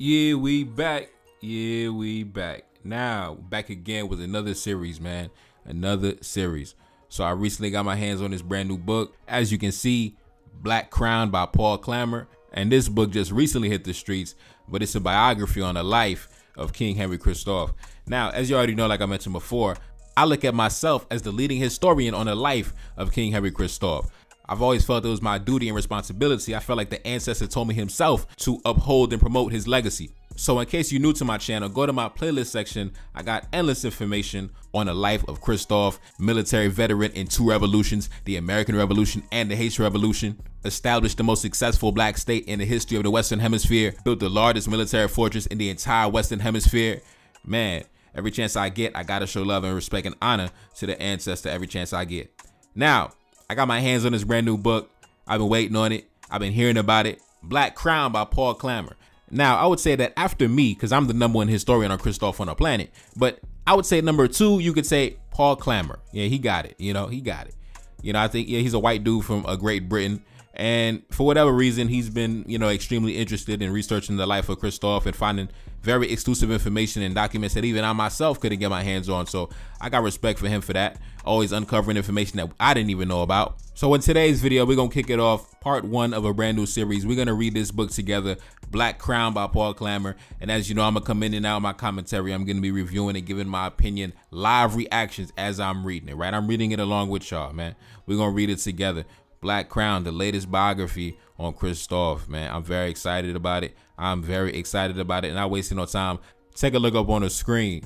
Yeah, we back. Yeah, we back. Now, back again with another series, man. Another series. So I recently got my hands on this brand new book. As you can see, Black Crown by Paul Clammer. And this book just recently hit the streets, but it's a biography on the life of King Henry Christophe. Now, as you already know, like I mentioned before, I look at myself as the leading historian on the life of King Henry Christophe. I've always felt it was my duty and responsibility. I felt like the ancestor told me himself to uphold and promote his legacy. So in case you're new to my channel, go to my playlist section. I got endless information on the life of Christophe, military veteran in two revolutions, the American Revolution and the Haitian Revolution, established the most successful black state in the history of the Western Hemisphere, built the largest military fortress in the entire Western Hemisphere. Man, every chance I get, I gotta show love and respect and honor to the ancestor every chance I get. Now, I got my hands on this brand new book. I've been waiting on it. I've been hearing about it. Black Crown by Paul Clammer. Now, I would say that after me, because I'm the number one historian on Christophe on the planet, but I would say number two, you could say Paul Clammer. Yeah, he got it. You know, he got it. You know, I think yeah, he's a white dude from a uh, Great Britain. And for whatever reason, he's been, you know, extremely interested in researching the life of Christophe and finding very exclusive information and documents that even I myself couldn't get my hands on. So I got respect for him for that. Always uncovering information that I didn't even know about. So in today's video, we're to kick it off part one of a brand new series. We're to read this book together, Black Crown by Paul Clammer. And as you know, I'm to come in and out my commentary. I'm to be reviewing and giving my opinion, live reactions as I'm reading it, right? I'm reading it along with y'all, man. We're to read it together. Black Crown, the latest biography on Christophe, man. I'm very excited about it. I'm very excited about it. And I'm not wasting no time. Take a look up on the screen.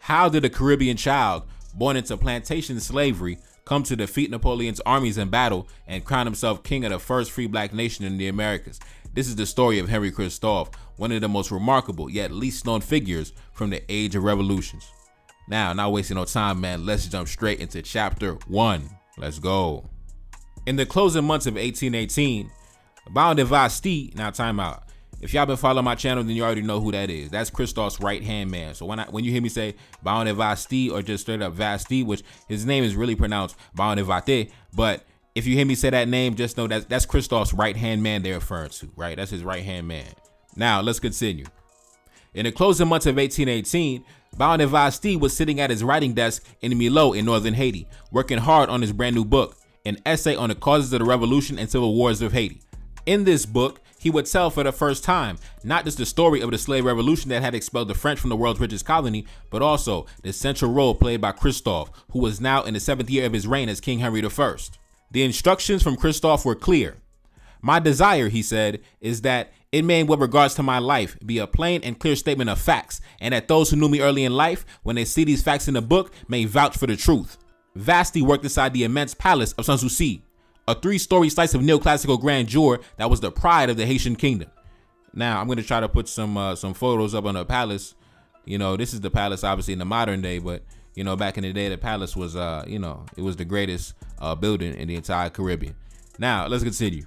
How did a Caribbean child born into plantation slavery come to defeat Napoleon's armies in battle and crown himself king of the first free black nation in the Americas? This is the story of Henry Christophe, one of the most remarkable yet least known figures from the age of revolutions. Now, not wasting no time, man, let's jump straight into chapter one. Let's go. In the closing months of 1818, Baron de Vastey, now time out. If y'all been following my channel, then you already know who that is. That's Christophe's right hand man. So when I when you hear me say Vastey or just straight up Vastey, which his name is really pronounced Baron de Vate, but if you hear me say that name, just know that that's Christophe's right hand man they're referring to, right? That's his right hand man. Now let's continue. In the closing months of 1818, Baron de Vastey was sitting at his writing desk in Milot in northern Haiti, working hard on his brand new book an essay on the causes of the revolution and civil wars of Haiti. In this book, he would tell for the first time not just the story of the slave revolution that had expelled the French from the world's richest colony, but also the central role played by Christophe, who was now in the seventh year of his reign as King Henry I. The instructions from Christophe were clear. My desire, he said, is that it may, what regards to my life, be a plain and clear statement of facts, and that those who knew me early in life, when they see these facts in the book, may vouch for the truth. Vastey worked inside the immense palace of Sanssouci, a three-story slice of neoclassical grandeur that was the pride of the Haitian kingdom. Now, I'm going to try to put some uh, some photos up on the palace. You know, this is the palace obviously in the modern day, but you know, back in the day, the palace was, uh, you know, it was the greatest uh, building in the entire Caribbean. Now, let's continue.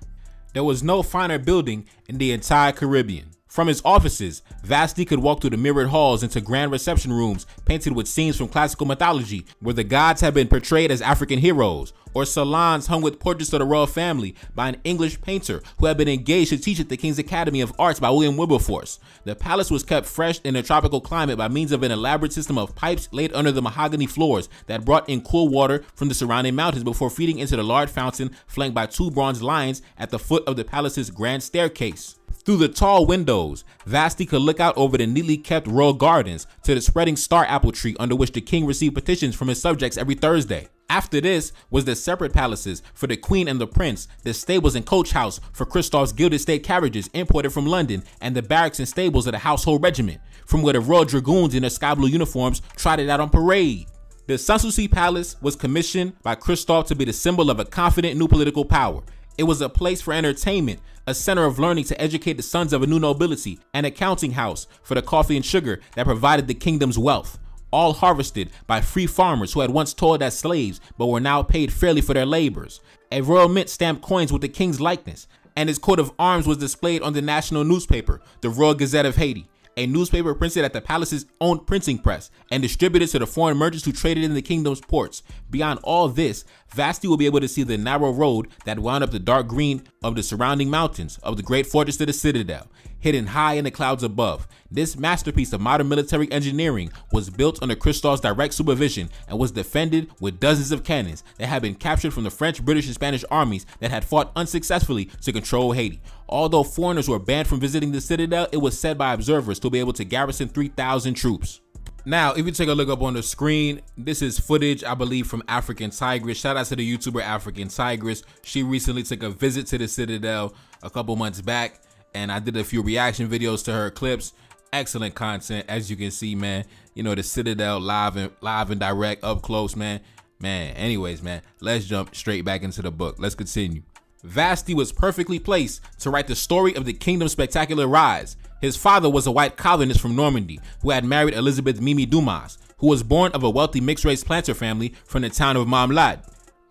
There was no finer building in the entire Caribbean. From his offices, Vastey could walk through the mirrored halls into grand reception rooms painted with scenes from classical mythology where the gods had been portrayed as African heroes, or salons hung with portraits of the royal family by an English painter who had been engaged to teach at the King's Academy of Arts by William Wilberforce. The palace was kept fresh in a tropical climate by means of an elaborate system of pipes laid under the mahogany floors that brought in cool water from the surrounding mountains before feeding into the large fountain flanked by two bronze lions at the foot of the palace's grand staircase. Through the tall windows, Vastey could look out over the neatly kept royal gardens to the spreading star apple tree under which the king received petitions from his subjects every Thursday. After this was the separate palaces for the queen and the prince, the stables and coach house for Christophe's gilded state carriages imported from London, and the barracks and stables of the household regiment, from where the royal dragoons in their sky blue uniforms trotted out on parade. The Sanssouci Palace was commissioned by Christophe to be the symbol of a confident new political power, it was a place for entertainment, a center of learning to educate the sons of a new nobility, an accounting house for the coffee and sugar that provided the kingdom's wealth, all harvested by free farmers who had once toiled as slaves but were now paid fairly for their labors. A royal mint stamped coins with the king's likeness, and his coat of arms was displayed on the national newspaper, the Royal Gazette of Haiti a newspaper printed at the palace's own printing press and distributed to the foreign merchants who traded in the kingdom's ports. Beyond all this, Vastey will be able to see the narrow road that wound up the dark green of the surrounding mountains of the great fortress to the citadel. Hidden high in the clouds above. This masterpiece of modern military engineering was built under Christophe's direct supervision and was defended with dozens of cannons that had been captured from the French, British, and Spanish armies that had fought unsuccessfully to control Haiti. Although foreigners were banned from visiting the citadel, it was said by observers to be able to garrison 3,000 troops. Now, if you take a look up on the screen, this is footage, I believe, from African Tigress. Shout out to the YouTuber African Tigress. She recently took a visit to the Citadel a couple months back, and I did a few reaction videos to her clips excellent content as you can see man you know the citadel live and live and direct up close man man anyways man let's jump straight back into the book let's continue Vastey was perfectly placed to write the story of the kingdom's spectacular rise. His father was a white colonist from Normandy who had married Elizabeth Mimi Dumas, who was born of a wealthy mixed-race planter family from the town of Marmelade.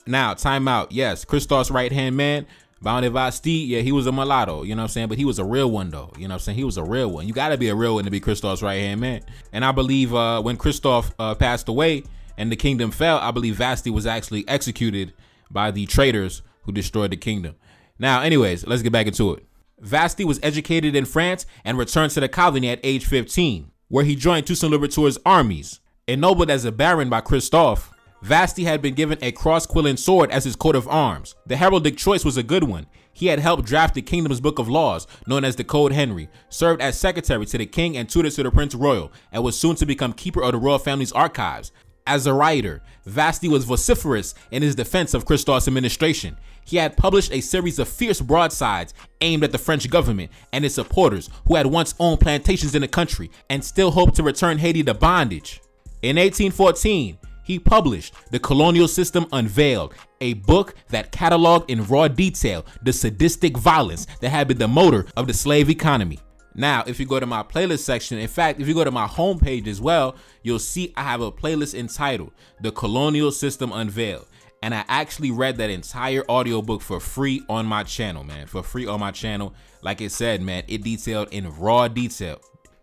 Now, time out. Yes, Christophe's right-hand man Bounty Vastey, yeah, he was a mulatto, you know what I'm saying? But he was a real one though. You know what I'm saying? He was a real one. You gotta be a real one to be Christophe's right hand man. And I believe uh, when Christophe uh, passed away and the kingdom fell, I believe Vastey was actually executed by the traitors who destroyed the kingdom. Now, anyways, let's get back into it. Vastey was educated in France and returned to the colony at age 15, where he joined Toussaint Louverture's armies. Ennobled as a baron by Christophe, Vastey had been given a cross-quilling sword as his coat of arms. The heraldic choice was a good one. He had helped draft the kingdom's book of laws, known as the Code Henry, served as secretary to the king and tutor to the Prince Royal, and was soon to become keeper of the royal family's archives. As a writer, Vastey was vociferous in his defense of Christophe's administration. He had published a series of fierce broadsides aimed at the French government and its supporters who had once owned plantations in the country and still hoped to return Haiti to bondage. In 1814, he published The Colonial System Unveiled, a book that cataloged in raw detail the sadistic violence that had been the motor of the slave economy. Now, if you go to my playlist section, in fact, if you go to my homepage as well, you'll see I have a playlist entitled The Colonial System Unveiled. And I actually read that entire audiobook for free on my channel, man. For free on my channel. Like I said, man, it detailed in raw detail,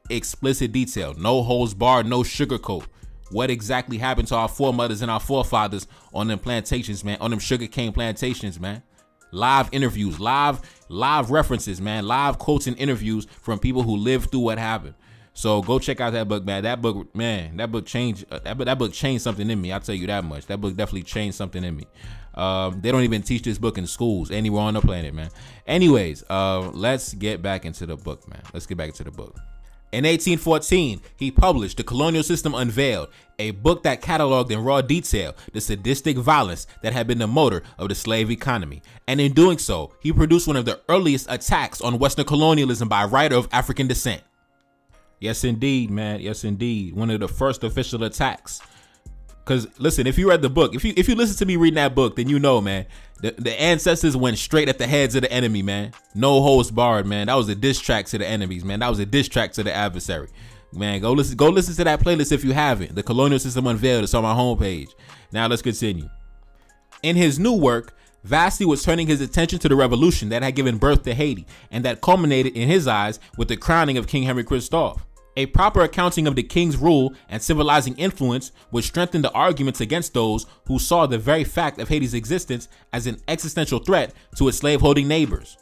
explicit detail, no holds barred, no sugarcoat what exactly happened to our foremothers and our forefathers on them plantations, man, on them sugarcane plantations, man. Live interviews, live, live references, man, live quotes and interviews from people who lived through what happened. So go check out that book, man. That book, man, that book changed. Uh, that, that book changed something in me. I'll tell you that much. That book definitely changed something in me. Um, they don't even teach this book in schools anywhere on the planet, man. Anyways, uh, let's get back into the book, man. Let's get back into the book. In 1814, he published The Colonial System Unveiled, a book that cataloged in raw detail the sadistic violence that had been the motor of the slave economy. And in doing so, he produced one of the earliest attacks on Western colonialism by a writer of African descent. Yes, indeed, man. Yes, indeed. One of the first official attacks Cause listen, if you read the book, if you if you listen to me reading that book, then you know, man, the, ancestors went straight at the heads of the enemy, man. No holds barred, man. That was a diss track to the enemies, man. That was a diss track to the adversary. Man, go listen, go listen to that playlist if you haven't. The Colonial System Unveiled. It's on my homepage. Now let's continue. In his new work, Vastey was turning his attention to the revolution that had given birth to Haiti and that culminated in his eyes with the crowning of King Henry Christophe. A proper accounting of the king's rule and civilizing influence would strengthen the arguments against those who saw the very fact of Haiti's existence as an existential threat to its slaveholding neighbors.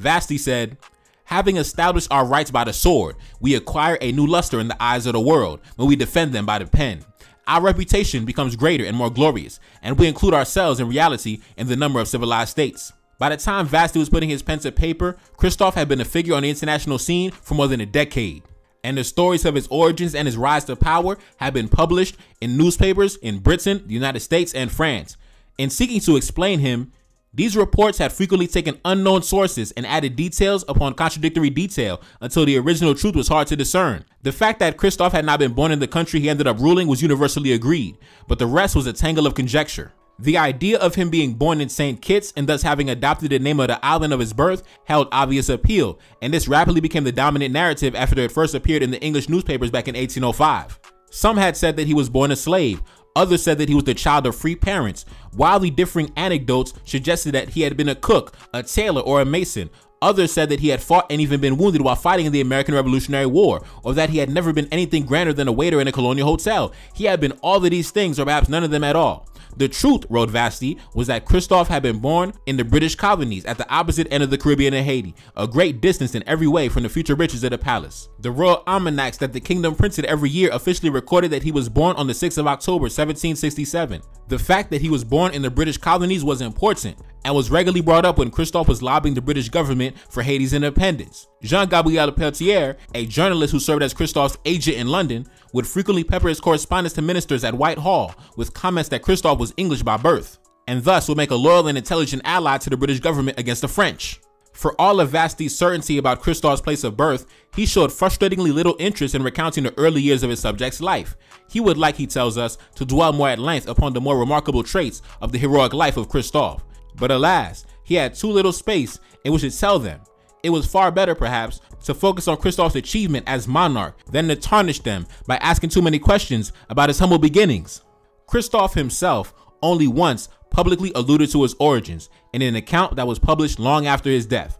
Vastey said, Having established our rights by the sword, we acquire a new luster in the eyes of the world when we defend them by the pen. Our reputation becomes greater and more glorious, and we include ourselves in reality in the number of civilized states. By the time Vastey was putting his pen to paper, Christophe had been a figure on the international scene for more than a decade and the stories of his origins and his rise to power have been published in newspapers in Britain, the United States, and France. In seeking to explain him, these reports had frequently taken unknown sources and added details upon contradictory detail until the original truth was hard to discern. The fact that Christophe had not been born in the country he ended up ruling was universally agreed, but the rest was a tangle of conjecture. The idea of him being born in St. Kitts and thus having adopted the name of the island of his birth held obvious appeal, and this rapidly became the dominant narrative after it first appeared in the English newspapers back in 1805. Some had said that he was born a slave, others said that he was the child of free parents. Wildly differing anecdotes suggested that he had been a cook, a tailor, or a mason. Others said that he had fought and even been wounded while fighting in the American Revolutionary War, or that he had never been anything grander than a waiter in a colonial hotel. He had been all of these things, or perhaps none of them at all. The truth, wrote Vastey, was that Christophe had been born in the British colonies at the opposite end of the Caribbean and Haiti, a great distance in every way from the future riches of the palace. The royal almanacs that the kingdom printed every year officially recorded that he was born on the 6th of October 1767. The fact that he was born in the British colonies was important and was regularly brought up when Christophe was lobbying the British government for Haiti's independence. Jean-Gabriel Peltier, a journalist who served as Christophe's agent in London, would frequently pepper his correspondence to ministers at Whitehall with comments that Christophe was English by birth, and thus would make a loyal and intelligent ally to the British government against the French. For all of Vastey's certainty about Christophe's place of birth, he showed frustratingly little interest in recounting the early years of his subject's life. He would like, he tells us, to dwell more at length upon the more remarkable traits of the heroic life of Christophe. But alas, he had too little space in which to tell them. It was far better, perhaps, to focus on Christophe's achievement as monarch than to tarnish them by asking too many questions about his humble beginnings. Christophe himself only once publicly alluded to his origins in an account that was published long after his death.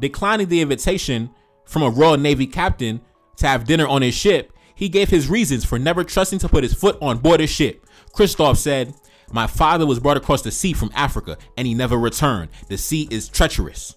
Declining the invitation from a Royal Navy captain to have dinner on his ship, he gave his reasons for never trusting to put his foot on board a ship. Christophe said, my father was brought across the sea from Africa and he never returned. The sea is treacherous.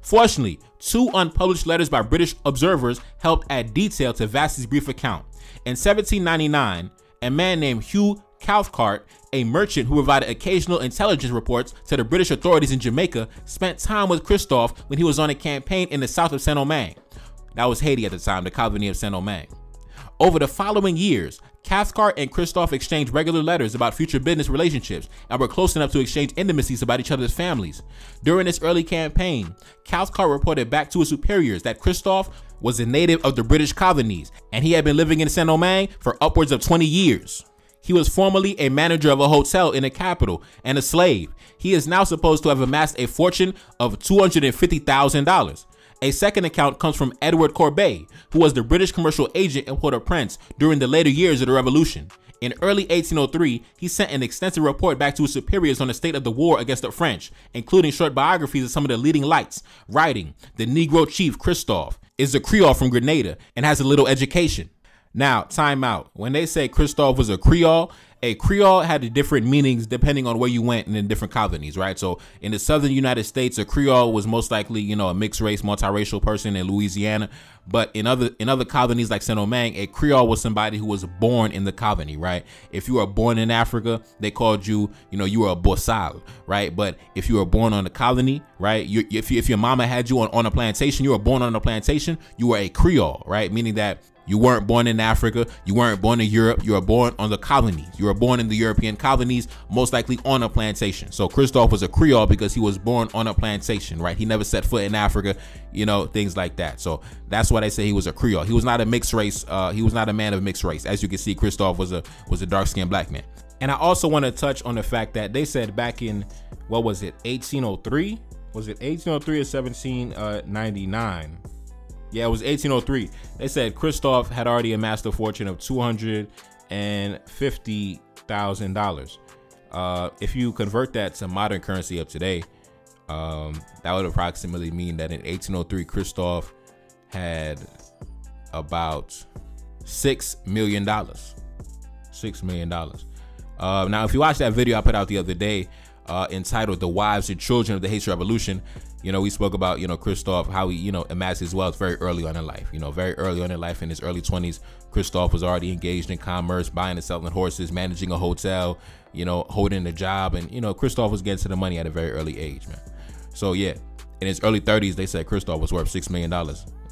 Fortunately, two unpublished letters by British observers helped add detail to Vastey's brief account. In 1799, a man named Hugh Cathcart, a merchant who provided occasional intelligence reports to the British authorities in Jamaica, spent time with Christophe when he was on a campaign in the south of Saint-Domingue. That was Haiti at the time, the colony of Saint-Domingue. Over the following years, Cathcart and Christophe exchanged regular letters about future business relationships and were close enough to exchange intimacies about each other's families. During this early campaign, Cathcart reported back to his superiors that Christophe was a native of the British colonies and he had been living in Saint-Domingue for upwards of 20 years. He was formerly a manager of a hotel in the capital and a slave. He is now supposed to have amassed a fortune of $250,000. A second account comes from Edward Corbet, who was the British commercial agent in Port-au-Prince during the later years of the revolution. In early 1803, he sent an extensive report back to his superiors on the state of the war against the French, including short biographies of some of the leading lights, writing, the Negro chief Christophe is a Creole from Grenada and has a little education. Now, time out. When they say Christophe was a Creole, a Creole had different meanings depending on where you went in the different colonies, right? So in the southern United States, a Creole was most likely, you know, a mixed race, multiracial person in Louisiana. But in other in other colonies like Saint Domingue, a Creole was somebody who was born in the colony, right? If you were born in Africa, they called you, you know, you were a Bosal, right? But if you were born on the colony, right? You, if you, if your mama had you on, on a plantation, you were born on a plantation, you were a Creole, right? Meaning that you weren't born in Africa. You weren't born in Europe. You were born on the colonies. You were born in the European colonies, most likely on a plantation. So Christophe was a Creole because he was born on a plantation, right? He never set foot in Africa, you know, things like that. So that's why they say he was a Creole. He was not a mixed race. Uh, he was not a man of mixed race. As you can see, Christophe was a was a dark skinned black man. And I also want to touch on the fact that they said back in what was it, 1803? Was it 1803 or 1799? Yeah, it was 1803. They said Christophe had already amassed a fortune of $250,000. Uh, if you convert that to modern currency of today, um, that would approximately mean that in 1803, Christophe had about six million dollars. Six million dollars. Uh, now, if you watch that video I put out the other day, uh, entitled "The Wives and Children of the Haitian Revolution," You know, we spoke about, you know, Christophe, how he, you know, amassed his wealth very early on in life. You know, very early on in life, in his early 20s, Christophe was already engaged in commerce, buying and selling horses, managing a hotel, you know, holding a job. And, you know, Christophe was getting to the money at a very early age, man. So, yeah, in his early 30s, they said Christophe was worth $6 million.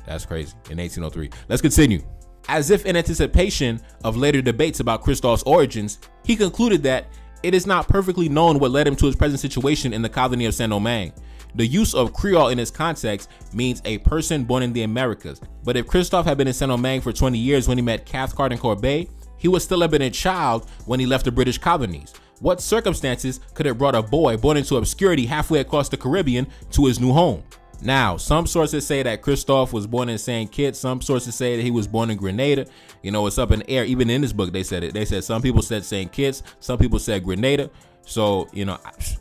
That's crazy in 1803. Let's continue. As if in anticipation of later debates about Christophe's origins, he concluded that it is not perfectly known what led him to his present situation in the colony of Saint-Domingue. The use of Creole in this context means a person born in the Americas. But if Christophe had been in Saint-Domingue for 20 years when he met Cathcart and Corbet, he would still have been a child when he left the British colonies. What circumstances could have brought a boy born into obscurity halfway across the Caribbean to his new home? Now, some sources say that Christophe was born in St. Kitts. Some sources say that he was born in Grenada. You know, it's up in the air. Even in this book, they said it. They said some people said St. Kitts. Some people said Grenada. So, you know,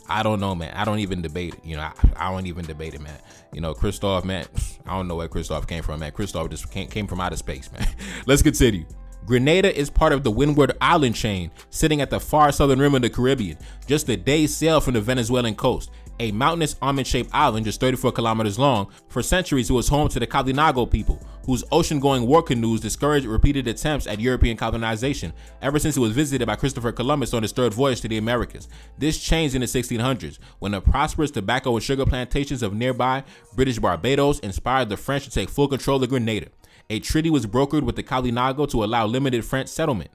I, don't know, man. I don't even debate it. You know, I, I, don't even debate it, man. You know, Christophe, man, I don't know where Christophe came from, man. Christophe just came, came from outer space, man. Let's continue. Grenada is part of the Windward Island chain, sitting at the far southern rim of the Caribbean, just a day's sail from the Venezuelan coast. A mountainous almond-shaped island just 34 kilometers long, for centuries it was home to the Kalinago people, whose ocean-going war canoes discouraged repeated attempts at European colonization ever since it was visited by Christopher Columbus on his third voyage to the Americas. This changed in the 1600s, when the prosperous tobacco and sugar plantations of nearby British Barbados inspired the French to take full control of Grenada a treaty was brokered with the Kalinago to allow limited French settlement,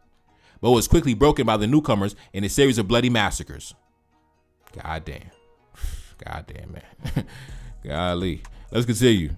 but was quickly broken by the newcomers in a series of bloody massacres. God damn. God damn, man. Golly. Let's continue.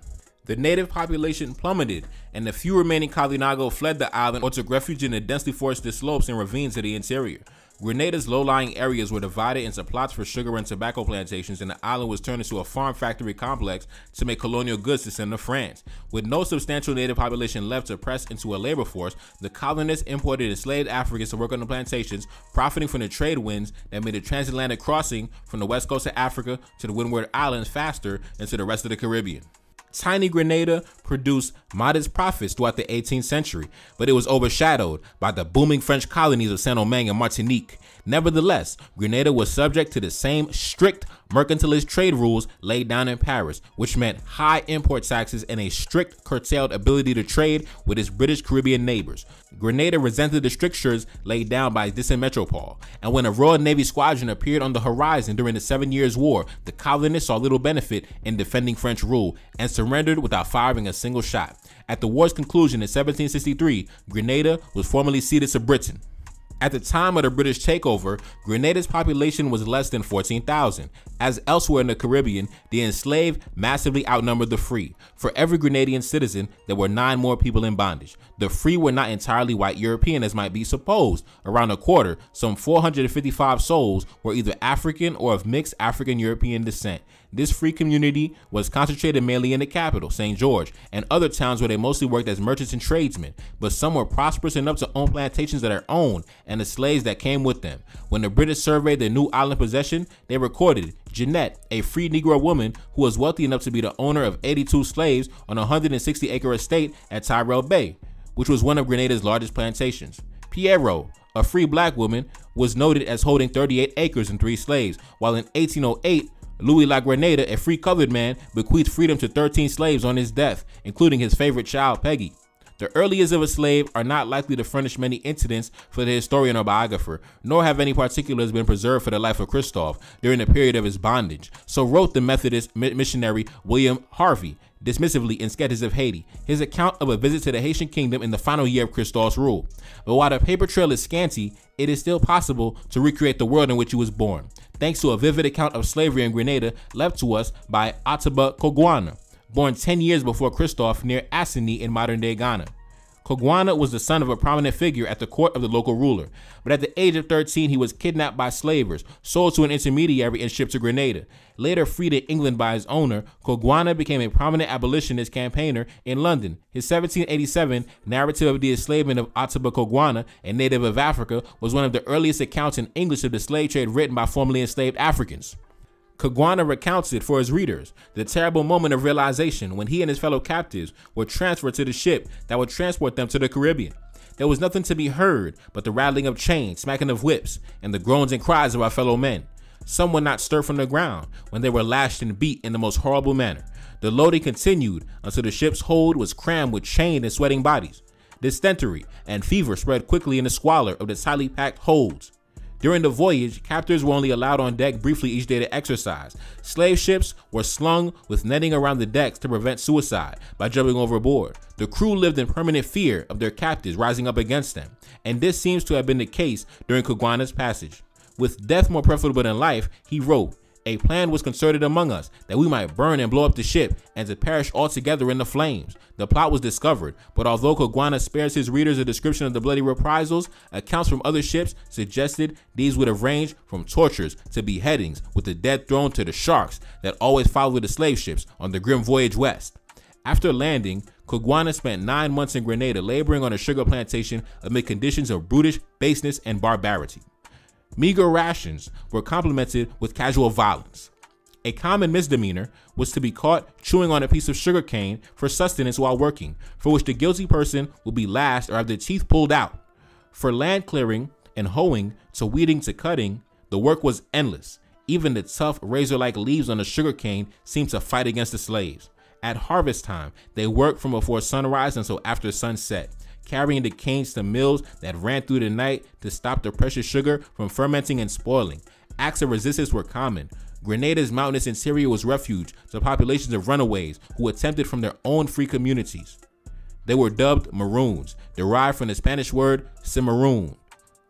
The native population plummeted, and the few remaining Kalinago fled the island or took refuge in the densely forested slopes and ravines of the interior. Grenada's low-lying areas were divided into plots for sugar and tobacco plantations, and the island was turned into a farm factory complex to make colonial goods to send to France. With no substantial native population left to press into a labor force, the colonists imported enslaved Africans to work on the plantations, profiting from the trade winds that made the transatlantic crossing from the west coast of Africa to the Windward Islands faster than to the rest of the Caribbean. Tiny Grenada produced modest profits throughout the 18th century, but it was overshadowed by the booming French colonies of Saint-Domingue and Martinique. Nevertheless, Grenada was subject to the same strict mercantilist trade rules laid down in Paris, which meant high import taxes and a strict curtailed ability to trade with its British Caribbean neighbors. Grenada resented the strictures laid down by this metropole, and when a Royal Navy squadron appeared on the horizon during the Seven Years' War, the colonists saw little benefit in defending French rule and surrendered without firing a single shot. At the war's conclusion in 1763, Grenada was formally ceded to Britain. At the time of the British takeover, Grenada's population was less than 14,000. As elsewhere in the Caribbean, the enslaved massively outnumbered the free. For every Grenadian citizen, there were nine more people in bondage. The free were not entirely white European as might be supposed. Around a quarter, some 455 souls, were either African or of mixed African European descent. This free community was concentrated mainly in the capital, St. George, and other towns where they mostly worked as merchants and tradesmen, but some were prosperous enough to own plantations of their own and the slaves that came with them. When the British surveyed their new island possession, they recorded Jeanette, a free Negro woman who was wealthy enough to be the owner of 82 slaves on a 160 acre estate at Tyrrel Bay, which was one of Grenada's largest plantations. Piero, a free black woman, was noted as holding 38 acres and three slaves, while in 1808, Louis La Grenade, a free colored man, bequeathed freedom to 13 slaves on his death, including his favorite child, Peggy. The early years of a slave are not likely to furnish many incidents for the historian or biographer, nor have any particulars been preserved for the life of Christophe during the period of his bondage. So wrote the Methodist missionary William Harvey, dismissively in Sketches of Haiti, his account of a visit to the Haitian kingdom in the final year of Christophe's rule. But while the paper trail is scanty, it is still possible to recreate the world in which he was born, thanks to a vivid account of slavery in Grenada left to us by Ottobah Cugoano born 10 years before Christophe near Assini in modern-day Ghana. Cugoano was the son of a prominent figure at the court of the local ruler, but at the age of 13 he was kidnapped by slavers, sold to an intermediary and shipped to Grenada. Later freed in England by his owner, Cugoano became a prominent abolitionist campaigner in London. His 1787 narrative of the enslavement of Ottobah Cugoano, a native of Africa, was one of the earliest accounts in English of the slave trade written by formerly enslaved Africans. Cugoano recounts it for his readers, the terrible moment of realization when he and his fellow captives were transferred to the ship that would transport them to the Caribbean. There was nothing to be heard but the rattling of chains, smacking of whips, and the groans and cries of our fellow men. Some would not stir from the ground when they were lashed and beat in the most horrible manner. The loading continued until the ship's hold was crammed with chained and sweating bodies. Dysentery and fever spread quickly in the squalor of the tightly packed holds. During the voyage, captors were only allowed on deck briefly each day to exercise. Slave ships were slung with netting around the decks to prevent suicide by jumping overboard. The crew lived in permanent fear of their captors rising up against them, and this seems to have been the case during Cugoano's passage. With death more preferable than life, he wrote, a plan was concerted among us that we might burn and blow up the ship and to perish altogether in the flames. The plot was discovered, but although Cugoano spares his readers a description of the bloody reprisals, accounts from other ships suggested these would have ranged from tortures to beheadings, with the dead thrown to the sharks that always followed the slave ships on the grim voyage west. After landing, Cugoano spent nine months in Grenada laboring on a sugar plantation amid conditions of brutish baseness and barbarity. Meager rations were complemented with casual violence. A common misdemeanor was to be caught chewing on a piece of sugar cane for sustenance while working, for which the guilty person would be lashed or have their teeth pulled out. For land clearing and hoeing to weeding to cutting, the work was endless. Even the tough razor like leaves on the sugar cane seemed to fight against the slaves. At harvest time, they worked from before sunrise until after sunset, carrying the canes to mills that ran through the night to stop the precious sugar from fermenting and spoiling. Acts of resistance were common. Grenada's mountainous interior was refuge to populations of runaways who attempted from their own free communities. They were dubbed Maroons, derived from the Spanish word cimarron,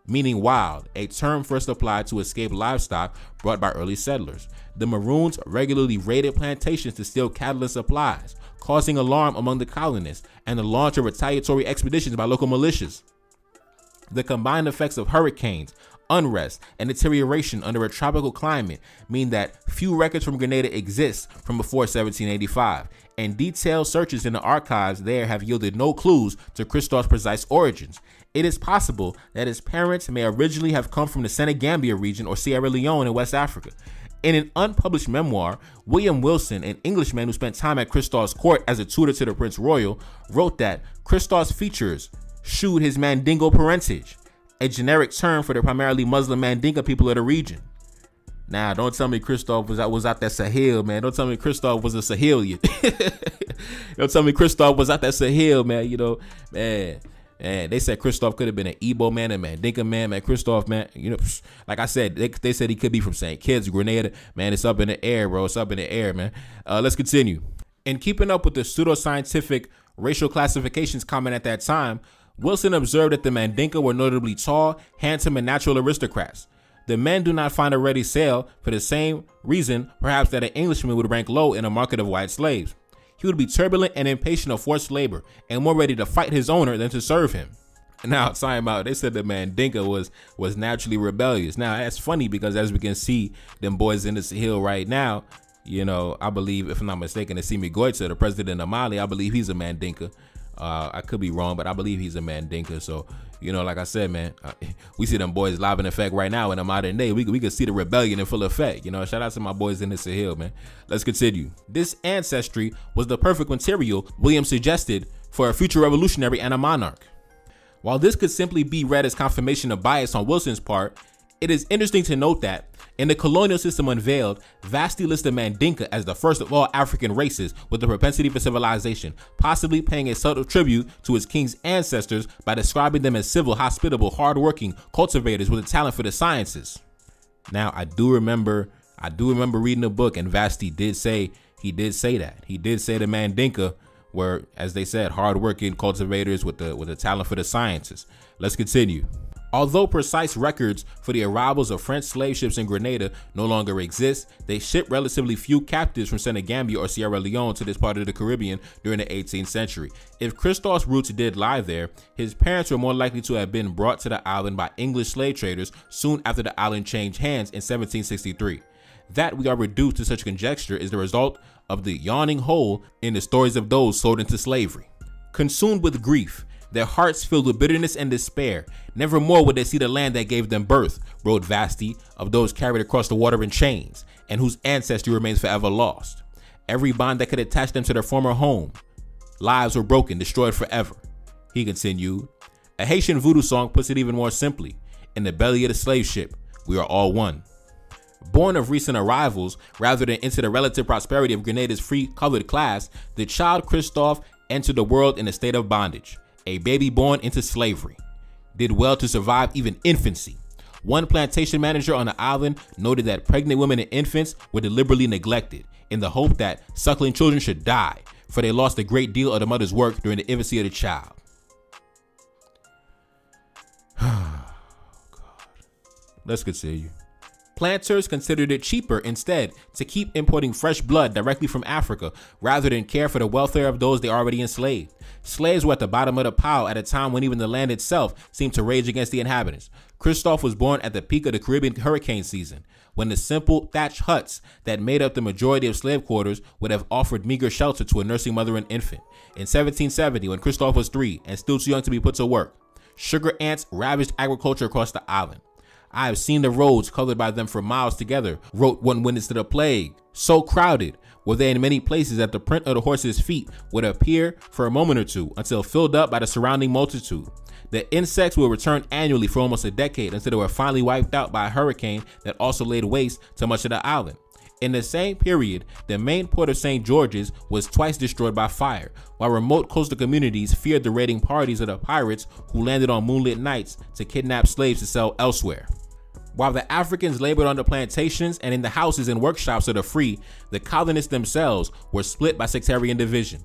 meaning wild, a term first applied to escaped livestock brought by early settlers. The Maroons regularly raided plantations to steal cattle and supplies, causing alarm among the colonists and the launch of retaliatory expeditions by local militias. The combined effects of hurricanes, unrest, and deterioration under a tropical climate mean that few records from Grenada exist from before 1785, and detailed searches in the archives there have yielded no clues to Christophe's precise origins. It is possible that his parents may originally have come from the Senegambia region or Sierra Leone in West Africa. In an unpublished memoir, William Wilson, an Englishman who spent time at Christophe's court as a tutor to the Prince Royal, wrote that Christophe's features shewed his Mandingo parentage, a generic term for the primarily Muslim Mandinka people of the region. Now, don't tell me Christophe was out was out that Sahel, man. Don't tell me Christophe was a Sahelian. don't tell me Christophe was out that Sahel, man. You know, man. And they said Christophe could have been an Igbo man, a Mandinka man, man. Christophe, man, you know, like I said, they, they said he could be from St. Kitts, Grenada. Man, it's up in the air, bro. It's up in the air, man. Uh, let's continue. In keeping up with the pseudoscientific racial classifications common at that time, Wilson observed that the Mandinka were notably tall, handsome, and natural aristocrats. The men do not find a ready sale for the same reason, perhaps, that an Englishman would rank low in a market of white slaves he would be turbulent and impatient of forced labor and more ready to fight his owner than to serve him. Now, time out. They said the Mandinka was was naturally rebellious. Now that's funny because as we can see, them boys in this hill right now, you know, I believe, if I'm not mistaken, it's Simi Goïta, the president of Mali, I believe he's a Mandinka. Uh, I could be wrong, but I believe he's a Mandinka. So you know, like I said, man, uh, we see them boys live in effect right now in the modern day. We, we can see the rebellion in full effect. You know, shout out to my boys in the Sahel, man. Let's continue. This ancestry was the perfect material William suggested for a future revolutionary and a monarch. While this could simply be read as confirmation of bias on Wilson's part, it is interesting to note that in the colonial system unveiled, Vastey listed Mandinka as the first of all African races with a propensity for civilization, possibly paying a subtle tribute to his king's ancestors by describing them as civil, hospitable, hardworking cultivators with a talent for the sciences. Now, I do remember, I do remember reading a book, and Vastey did say he did say that. He did say the Mandinka were, as they said, hardworking cultivators with the with a talent for the sciences. Let's continue. Although precise records for the arrivals of French slave ships in Grenada no longer exist, they shipped relatively few captives from Senegambia or Sierra Leone to this part of the Caribbean during the 18th century. If Christophe's roots did lie there, his parents were more likely to have been brought to the island by English slave traders soon after the island changed hands in 1763. That we are reduced to such conjecture is the result of the yawning hole in the stories of those sold into slavery. Consumed with grief, their hearts filled with bitterness and despair. Never more would they see the land that gave them birth, wrote Vastey, of those carried across the water in chains, and whose ancestry remains forever lost. Every bond that could attach them to their former home. Lives were broken, destroyed forever. He continued. A Haitian voodoo song puts it even more simply. In the belly of the slave ship, we are all one. Born of recent arrivals, rather than into the relative prosperity of Grenada's free colored class, the child Christophe entered the world in a state of bondage a baby born into slavery, did well to survive even infancy. One plantation manager on the island noted that pregnant women and infants were deliberately neglected in the hope that suckling children should die, for they lost a great deal of the mother's work during the infancy of the child. oh, God. Let's continue. Planters considered it cheaper instead to keep importing fresh blood directly from Africa rather than care for the welfare of those they already enslaved. Slaves were at the bottom of the pile at a time when even the land itself seemed to rage against the inhabitants. Christophe was born at the peak of the Caribbean hurricane season, when the simple thatched huts that made up the majority of slave quarters would have offered meager shelter to a nursing mother and infant. In 1770, when Christophe was three and still too young to be put to work, sugar ants ravaged agriculture across the island. I have seen the roads colored by them for miles together, wrote one witness to the plague, So crowded were they in many places that the print of the horse's feet would appear for a moment or two until filled up by the surrounding multitude. The insects will return annually for almost a decade until they were finally wiped out by a hurricane that also laid waste to much of the island. In the same period, the main port of St. George's was twice destroyed by fire, while remote coastal communities feared the raiding parties of the pirates who landed on moonlit nights to kidnap slaves to sell elsewhere. While the Africans labored on the plantations and in the houses and workshops of the free, the colonists themselves were split by sectarian division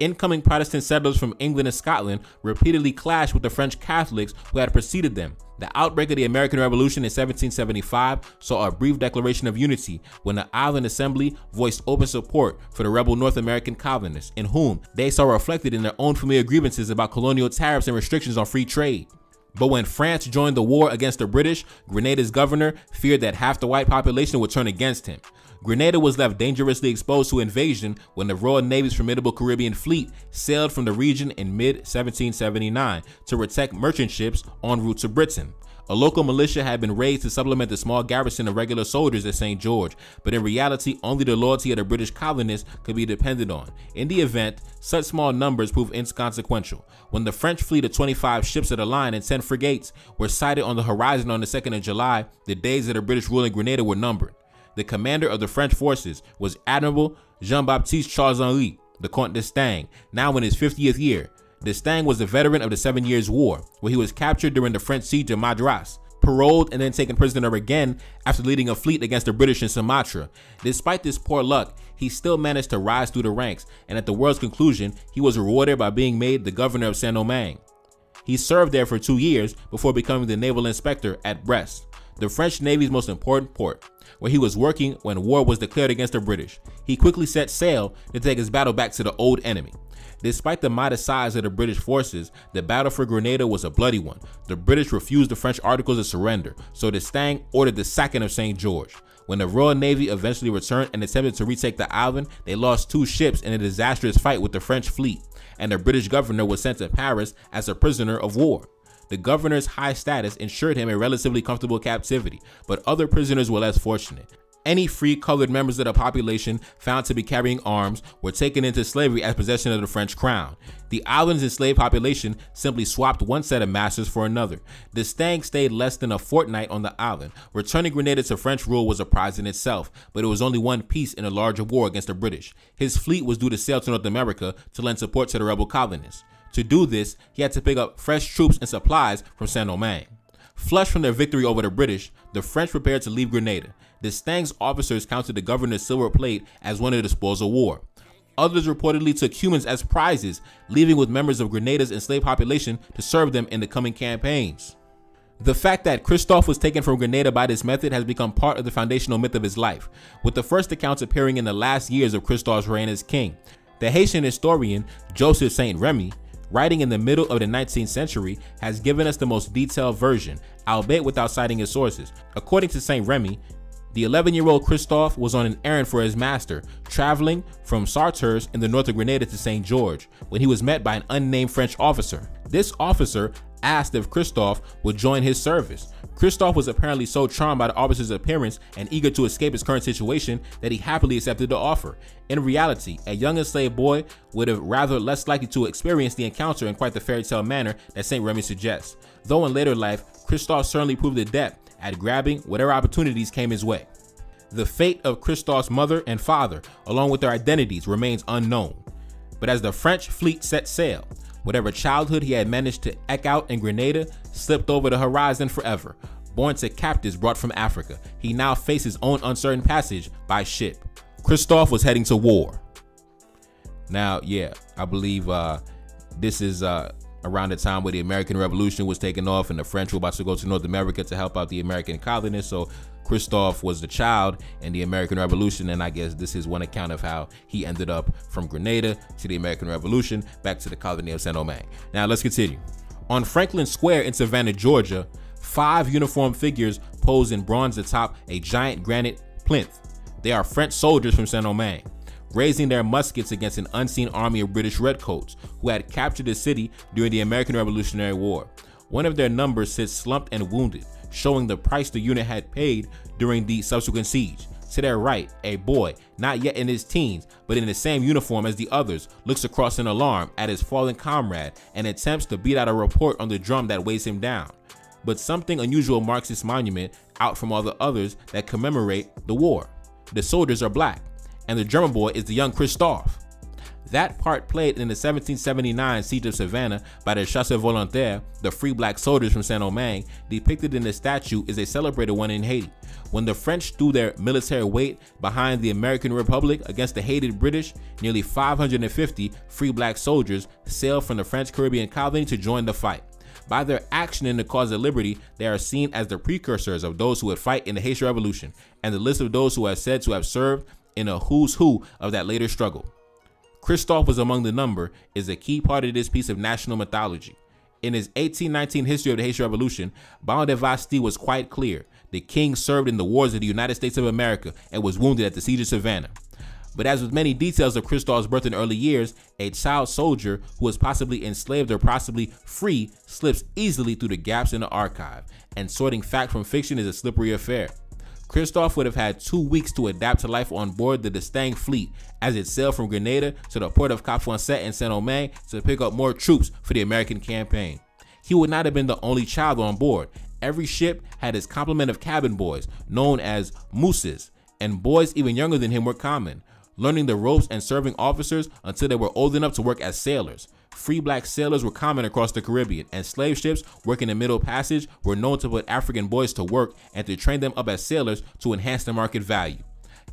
incoming Protestant settlers from England and Scotland repeatedly clashed with the French Catholics who had preceded them. The outbreak of the American Revolution in 1775 saw a brief declaration of unity when the Island Assembly voiced open support for the rebel North American colonists, in whom they saw reflected in their own familiar grievances about colonial tariffs and restrictions on free trade. But when France joined the war against the British, Grenada's governor feared that half the white population would turn against him. Grenada was left dangerously exposed to invasion when the Royal Navy's formidable Caribbean fleet sailed from the region in mid 1779 to protect merchant ships en route to Britain. A local militia had been raised to supplement the small garrison of regular soldiers at St. George, but in reality, only the loyalty of the British colonists could be depended on. In the event, such small numbers proved inconsequential. When the French fleet of 25 ships of the line and 10 frigates were sighted on the horizon on the 2nd of July, the days of the British rule in Grenada were numbered the commander of the French forces was Admiral Jean-Baptiste Charles-Henri, the Comte d'Estaing, now in his 50th year. D'Estaing was a veteran of the Seven Years' War, where he was captured during the French siege of Madras, paroled and then taken prisoner again after leading a fleet against the British in Sumatra. Despite this poor luck, he still managed to rise through the ranks, and at the war's conclusion, he was rewarded by being made the governor of Saint-Domingue. He served there for two years before becoming the naval inspector at Brest, the French Navy's most important port where he was working when war was declared against the British. He quickly set sail to take his battle back to the old enemy. Despite the modest size of the British forces, the battle for Grenada was a bloody one. The British refused the French articles of surrender, so D'Estaing ordered the sacking of St. George. When the Royal Navy eventually returned and attempted to retake the island, they lost two ships in a disastrous fight with the French fleet, and the British governor was sent to Paris as a prisoner of war. The governor's high status ensured him a relatively comfortable captivity, but other prisoners were less fortunate. Any free colored members of the population found to be carrying arms were taken into slavery as possession of the French crown. The island's enslaved population simply swapped one set of masters for another. D'Estaing stayed less than a fortnight on the island. Returning Grenada to French rule was a prize in itself, but it was only one piece in a larger war against the British. His fleet was due to sail to North America to lend support to the rebel colonists. To do this, he had to pick up fresh troops and supplies from Saint-Domingue. Flushed from their victory over the British, the French prepared to leave Grenada. D'Estaing's officers counted the governor's silver plate as one of the spoils of war. Others reportedly took humans as prizes, leaving with members of Grenada's enslaved population to serve them in the coming campaigns. The fact that Christophe was taken from Grenada by this method has become part of the foundational myth of his life, with the first accounts appearing in the last years of Christophe's reign as king. The Haitian historian Joseph Saint Remy writing in the middle of the 19th century, has given us the most detailed version, albeit without citing his sources. According to St. Remy, the 11 year old Christophe was on an errand for his master, traveling from Sauteurs in the north of Grenada to St. George, when he was met by an unnamed French officer. This officer asked if Christophe would join his service. Christophe was apparently so charmed by the officer's appearance and eager to escape his current situation that he happily accepted the offer. In reality, a young enslaved boy would have rather less likely to experience the encounter in quite the fairy tale manner that St. Remy suggests. Though in later life, Christophe certainly proved adept at grabbing whatever opportunities came his way. The fate of Christophe's mother and father, along with their identities, remains unknown. But as the French fleet set sail, Whatever childhood he had managed to eke out in Grenada slipped over the horizon forever. Born to captives brought from Africa, he now faced his own uncertain passage by ship. Christophe was heading to war. Now, yeah, I believe uh, this is uh, around the time where the American Revolution was taking off and the French were about to go to North America to help out the American colonists. So Christophe was the child in the American Revolution, and I guess this is one account of how he ended up from Grenada to the American Revolution back to the colony of Saint Domingue. Now let's continue. On Franklin Square in Savannah, Georgia, five uniformed figures pose in bronze atop a giant granite plinth. They are French soldiers from Saint Domingue, raising their muskets against an unseen army of British redcoats who had captured the city during the American Revolutionary War. One of their numbers sits slumped and wounded, showing the price the unit had paid during the subsequent siege. To their right, a boy, not yet in his teens, but in the same uniform as the others, looks across in alarm at his fallen comrade and attempts to beat out a report on the drum that weighs him down. But something unusual marks this monument out from all the others that commemorate the war. The soldiers are black, and the drummer boy is the young Christophe. That part played in the 1779 siege of Savannah by the Chasseurs Volontaires, the free black soldiers from Saint-Domingue, depicted in the statue is a celebrated one in Haiti. When the French threw their military weight behind the American Republic against the hated British, nearly 550 free black soldiers sailed from the French Caribbean colony to join the fight. By their action in the cause of liberty, they are seen as the precursors of those who would fight in the Haitian Revolution, and the list of those who are said to have served in a who's who of that later struggle. Christophe was among the number is a key part of this piece of national mythology. In his 1819 history of the Haitian Revolution, Vastey was quite clear. The king served in the wars of the United States of America and was wounded at the siege of Savannah. But as with many details of Christophe's birth in early years, a child soldier who was possibly enslaved or possibly free slips easily through the gaps in the archive, and sorting fact from fiction is a slippery affair. Christophe would have had two weeks to adapt to life on board the D'Estaing fleet as it sailed from Grenada to the port of Cap Français in Saint-Domingue to pick up more troops for the American campaign. He would not have been the only child on board. Every ship had its complement of cabin boys, known as mousses, and boys even younger than him were common, learning the ropes and serving officers until they were old enough to work as sailors. Free black sailors were common across the Caribbean, and slave ships working the Middle Passage were known to put African boys to work and to train them up as sailors to enhance their market value.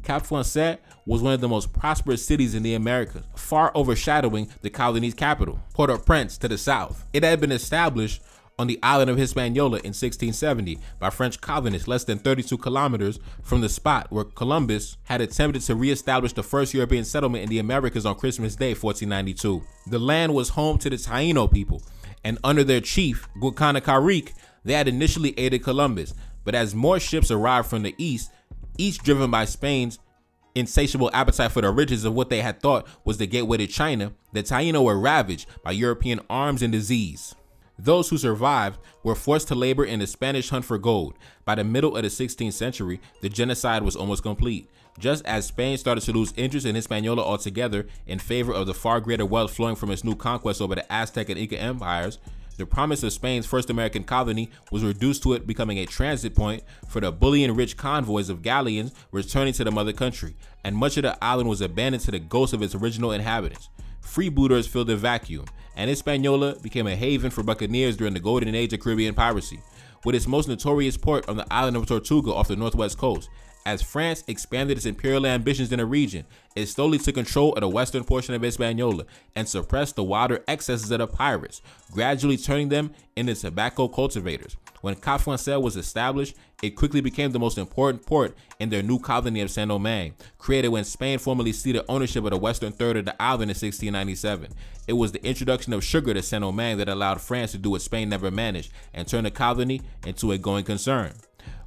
Cap Français was one of the most prosperous cities in the Americas, far overshadowing the colony's capital, Port-au-Prince to the south. It had been established on the island of Hispaniola in 1670 by French colonists less than 32 kilometers from the spot where Columbus had attempted to reestablish the first European settlement in the Americas on Christmas Day 1492. The land was home to the Taino people, and under their chief, Guacanagarix, they had initially aided Columbus, but as more ships arrived from the east, each driven by Spain's insatiable appetite for the riches of what they had thought was the gateway to China, the Taino were ravaged by European arms and disease. Those who survived were forced to labor in the Spanish hunt for gold. By the middle of the 16th century, the genocide was almost complete. Just as Spain started to lose interest in Hispaniola altogether in favor of the far greater wealth flowing from its new conquests over the Aztec and Inca empires, the promise of Spain's first American colony was reduced to it becoming a transit point for the bullion-rich convoys of galleons returning to the mother country, and much of the island was abandoned to the ghosts of its original inhabitants. Freebooters filled the vacuum, and Hispaniola became a haven for buccaneers during the golden age of Caribbean piracy, with its most notorious port on the island of Tortuga off the northwest coast. As France expanded its imperial ambitions in the region, it slowly took control of the western portion of Hispaniola and suppressed the wilder excesses of the pirates, gradually turning them into tobacco cultivators. When Cap Français was established, it quickly became the most important port in their new colony of Saint-Domingue, created when Spain formally ceded ownership of the western third of the island in 1697. It was the introduction of sugar to Saint-Domingue that allowed France to do what Spain never managed and turn the colony into a going concern.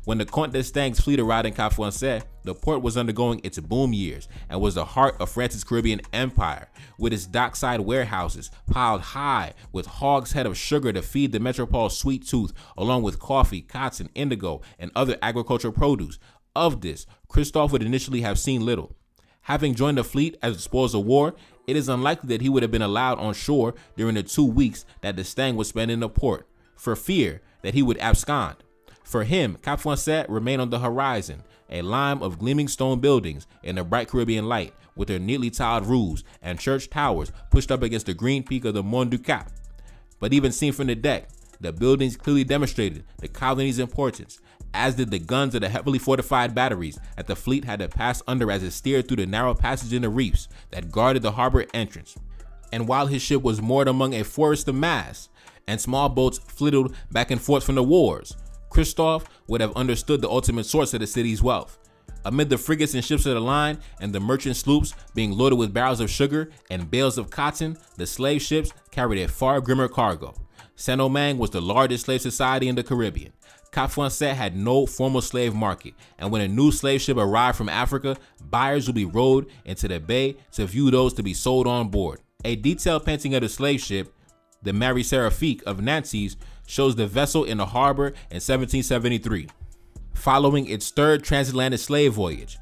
When the Comte d'Estaing's fleet arrived in Cap Français, the port was undergoing its boom years and was the heart of France's Caribbean empire, with its dockside warehouses piled high with hogshead of sugar to feed the metropole's sweet tooth, along with coffee, cotton, indigo, and other agricultural produce. Of this, Christophe would initially have seen little. Having joined the fleet as the spoils of war, it is unlikely that he would have been allowed on shore during the two weeks that d'Estaing would spend in the port, for fear that he would abscond. For him, Cap Français remained on the horizon, a line of gleaming stone buildings in the bright Caribbean light, with their neatly tiled roofs and church towers pushed up against the green peak of the Mont du Cap. But even seen from the deck, the buildings clearly demonstrated the colony's importance, as did the guns of the heavily fortified batteries that the fleet had to pass under as it steered through the narrow passage in the reefs that guarded the harbor entrance. And while his ship was moored among a forest of masts, and small boats flitted back and forth from the wharves, Christophe would have understood the ultimate source of the city's wealth. Amid the frigates and ships of the line and the merchant sloops being loaded with barrels of sugar and bales of cotton, the slave ships carried a far grimmer cargo. Saint-Domingue was the largest slave society in the Caribbean. Cap Français had no formal slave market, and when a new slave ship arrived from Africa, buyers would be rowed into the bay to view those to be sold on board. A detailed painting of the slave ship, the Marie Seraphique of Nantes, shows the vessel in the harbor in 1773, following its third transatlantic slave voyage.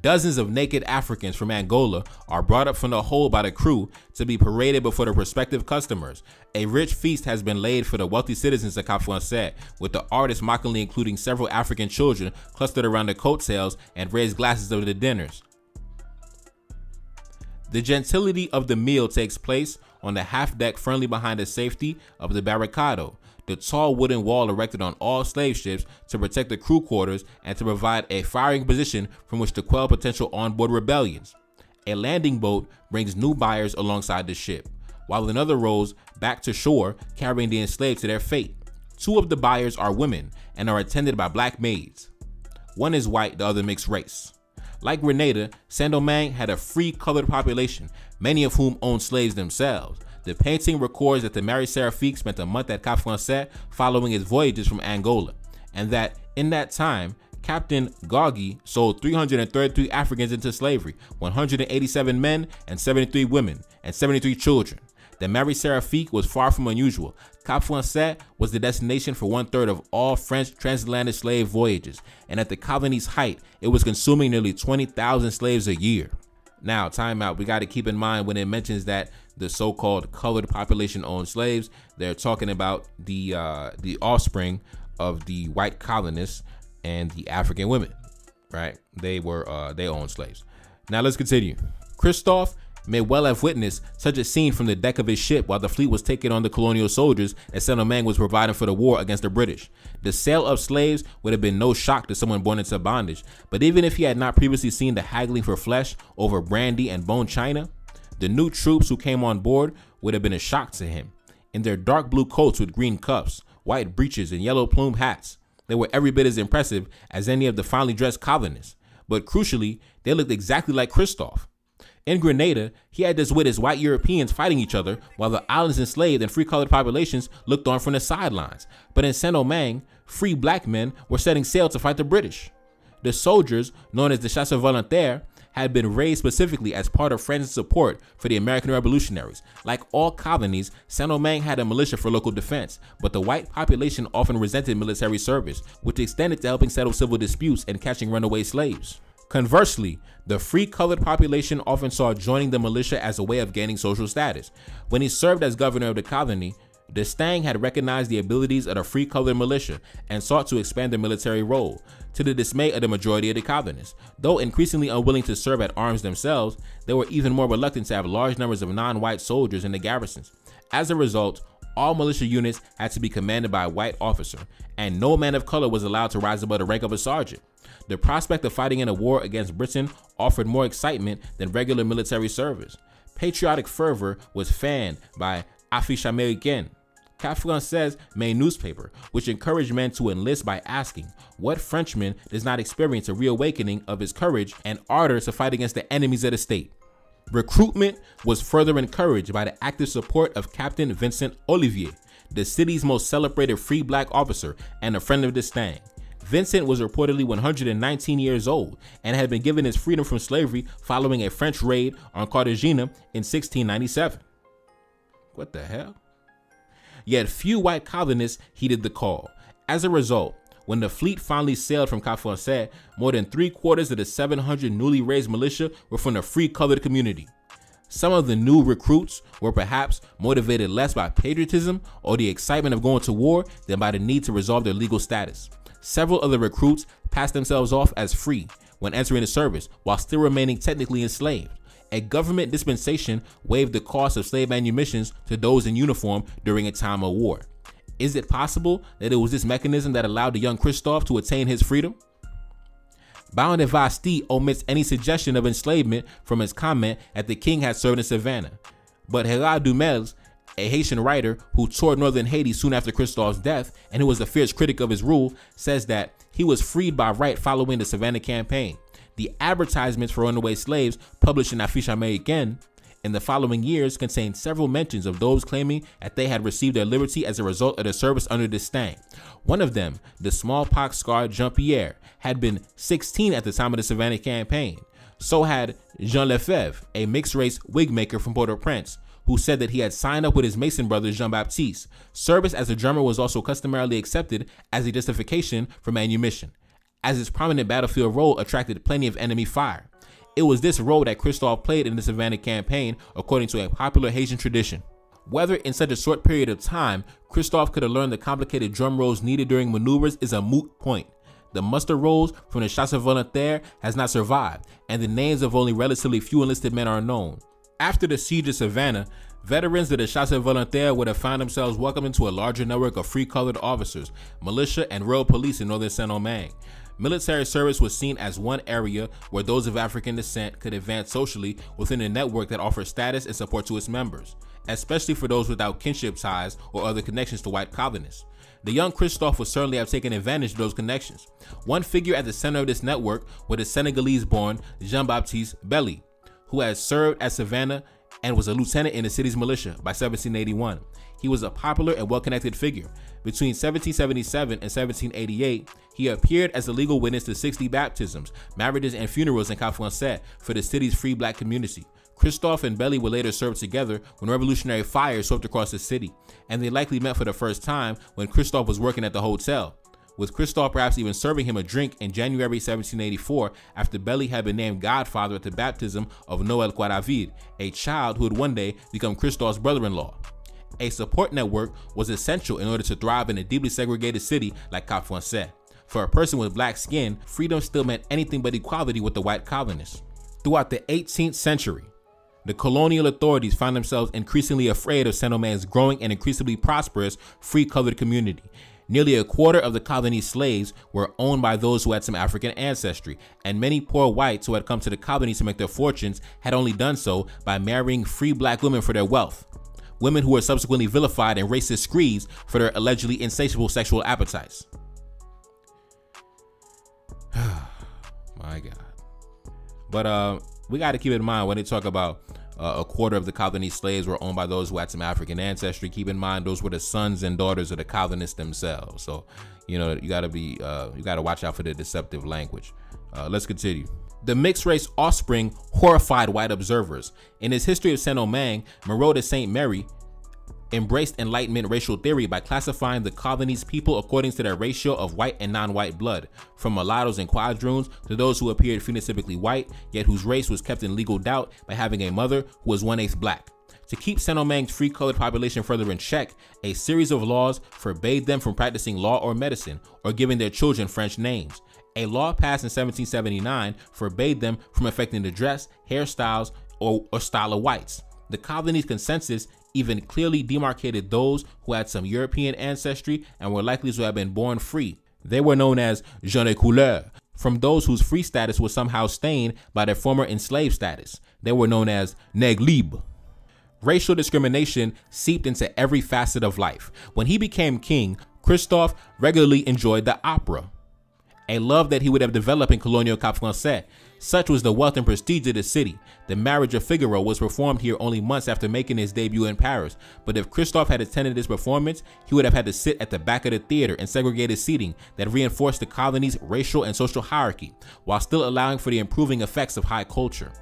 Dozens of naked Africans from Angola are brought up from the hold by the crew to be paraded before the prospective customers. A rich feast has been laid for the wealthy citizens of Cap Français, with the artists mockingly including several African children clustered around the coattails and raised glasses of the dinners. The gentility of the meal takes place on the half deck firmly behind the safety of the barricado, the tall wooden wall erected on all slave ships to protect the crew quarters and to provide a firing position from which to quell potential onboard rebellions. A landing boat brings new buyers alongside the ship, while another rows back to shore carrying the enslaved to their fate. Two of the buyers are women and are attended by black maids. One is white, the other mixed race. Like Grenada, Saint-Domingue had a free colored population, many of whom owned slaves themselves. The painting records that the Marie Seraphique spent a month at Cap Français following his voyages from Angola, and that in that time, Captain Gaugy sold 333 Africans into slavery, 187 men and 73 women, and 73 children. The Marie Seraphique was far from unusual. Cap Français was the destination for one third of all French transatlantic slave voyages, and at the colony's height, it was consuming nearly 20,000 slaves a year. Now, time out. We got to keep in mind when it mentions that the so-called colored population owned slaves, they're talking about the uh, the offspring of the white colonists and the African women, right? They were uh, they owned slaves. Now let's continue. Christophe may well have witnessed such a scene from the deck of his ship while the fleet was taking on the colonial soldiers as Saint-Domingue was providing for the war against the British. The sale of slaves would have been no shock to someone born into bondage, but even if he had not previously seen the haggling for flesh over brandy and bone china, the new troops who came on board would have been a shock to him. In their dark blue coats with green cuffs, white breeches, and yellow plume hats, they were every bit as impressive as any of the finely dressed colonists. But crucially, they looked exactly like Christophe. In Grenada, he had just witnessed white Europeans fighting each other while the island's enslaved and free colored populations looked on from the sidelines. But in Saint Domingue, free black men were setting sail to fight the British. The soldiers, known as the Chasseurs Volontaires, had been raised specifically as part of France's support for the American revolutionaries. Like all colonies, Saint-Domingue had a militia for local defense, but the white population often resented military service, which extended to helping settle civil disputes and catching runaway slaves. Conversely, the free colored population often saw joining the militia as a way of gaining social status. When he served as governor of the colony, D'Estaing had recognized the abilities of the free colored militia and sought to expand their military role, to the dismay of the majority of the colonists. Though increasingly unwilling to serve at arms themselves, they were even more reluctant to have large numbers of non-white soldiers in the garrisons. As a result, all militia units had to be commanded by a white officer, and no man of color was allowed to rise above the rank of a sergeant. The prospect of fighting in a war against Britain offered more excitement than regular military service. Patriotic fervor was fanned by Affiche Américaine, Cap Français main newspaper, which encouraged men to enlist by asking, what Frenchman does not experience a reawakening of his courage and ardor to fight against the enemies of the state? Recruitment was further encouraged by the active support of Captain Vincent Olivier, the city's most celebrated free black officer and a friend of D'Estaing. Vincent was reportedly 119 years old and had been given his freedom from slavery following a French raid on Cartagena in 1697. What the hell? Yet few white colonists heeded the call. As a result, when the fleet finally sailed from Cap Français, more than three quarters of the 700 newly raised militia were from the free colored community. Some of the new recruits were perhaps motivated less by patriotism or the excitement of going to war than by the need to resolve their legal status. Several of the recruits passed themselves off as free when entering the service while still remaining technically enslaved a government dispensation waived the cost of slave manumissions to those in uniform during a time of war. Is it possible that it was this mechanism that allowed the young Christophe to attain his freedom? De Vastey omits any suggestion of enslavement from his comment that the king had served in Savannah. But Hérard Dumesle, a Haitian writer who toured northern Haiti soon after Christophe's death and who was a fierce critic of his rule, says that he was freed by right following the Savannah campaign. The advertisements for runaway slaves published in Affiche Américaine in the following years contained several mentions of those claiming that they had received their liberty as a result of their service under D'Estaing. One of them, the smallpox scarred Jean Pierre, had been 16 at the time of the Savannah campaign. So had Jean Lefebvre, a mixed race wig maker from Port au Prince, who said that he had signed up with his Mason brother Jean Baptiste. Service as a drummer was also customarily accepted as a justification for manumission as his prominent battlefield role attracted plenty of enemy fire. It was this role that Christophe played in the Savannah campaign, according to a popular Haitian tradition. Whether in such a short period of time, Christophe could have learned the complicated drum rolls needed during maneuvers is a moot point. The muster rolls from the Chasseurs Volontaires has not survived, and the names of only relatively few enlisted men are known. After the siege of Savannah, veterans of the Chasseurs Volontaires would have found themselves welcomed into a larger network of free colored officers, militia, and royal police in northern Saint-Domingue. Military service was seen as one area where those of African descent could advance socially within a network that offered status and support to its members, especially for those without kinship ties or other connections to white colonists. The young Christophe would certainly have taken advantage of those connections. One figure at the center of this network was the Senegalese born Jean Baptiste Belley, who had served at Savannah and was a lieutenant in the city's militia by 1781. He was a popular and well connected figure. Between 1777 and 1788, he appeared as a legal witness to 60 baptisms, marriages, and funerals in Français for the city's free black community. Christophe and Belley would later serve together when revolutionary fire swept across the city, and they likely met for the first time when Christophe was working at the hotel, with Christophe perhaps even serving him a drink in January 1784 after Belley had been named godfather at the baptism of Noel Coidavid, a child who would one day become Christophe's brother-in-law. A support network was essential in order to thrive in a deeply segregated city like Cap Français. For a person with black skin, freedom still meant anything but equality with the white colonists. Throughout the 18th century, the colonial authorities found themselves increasingly afraid of Saint-Domingue's growing and increasingly prosperous free colored community. Nearly a quarter of the colony's slaves were owned by those who had some African ancestry, and many poor whites who had come to the colonies to make their fortunes had only done so by marrying free black women for their wealth. Women who were subsequently vilified in racist screeds for their allegedly insatiable sexual appetites. My God. But uh, we got to keep in mind when they talk about uh, a quarter of the colony slaves were owned by those who had some African ancestry. Keep in mind those were the sons and daughters of the colonists themselves. So, you know, you got to be, uh, you got to watch out for the deceptive language. Uh, let's continue. The mixed race offspring horrified white observers. In his history of Saint-Domingue, Moreau de Saint-Méry embraced Enlightenment racial theory by classifying the colony's people according to their ratio of white and non-white blood, from mulattoes and quadroons to those who appeared phenotypically white, yet whose race was kept in legal doubt by having a mother who was one-eighth black. To keep Saint-Domingue's free-colored population further in check, a series of laws forbade them from practicing law or medicine or giving their children French names. A law passed in 1779 forbade them from affecting the dress, hairstyles, or, or style of whites. The colony's consensus even clearly demarcated those who had some European ancestry and were likely to have been born free. They were known as gens de couleur, from those whose free status was somehow stained by their former enslaved status. They were known as libres. Racial discrimination seeped into every facet of life. When he became king, Christophe regularly enjoyed the opera, a love that he would have developed in colonial Cap Français, such was the wealth and prestige of the city. The marriage of Figaro was performed here only months after making his debut in Paris, but if Christophe had attended this performance, he would have had to sit at the back of the theater in segregated seating that reinforced the colony's racial and social hierarchy, while still allowing for the improving effects of high culture.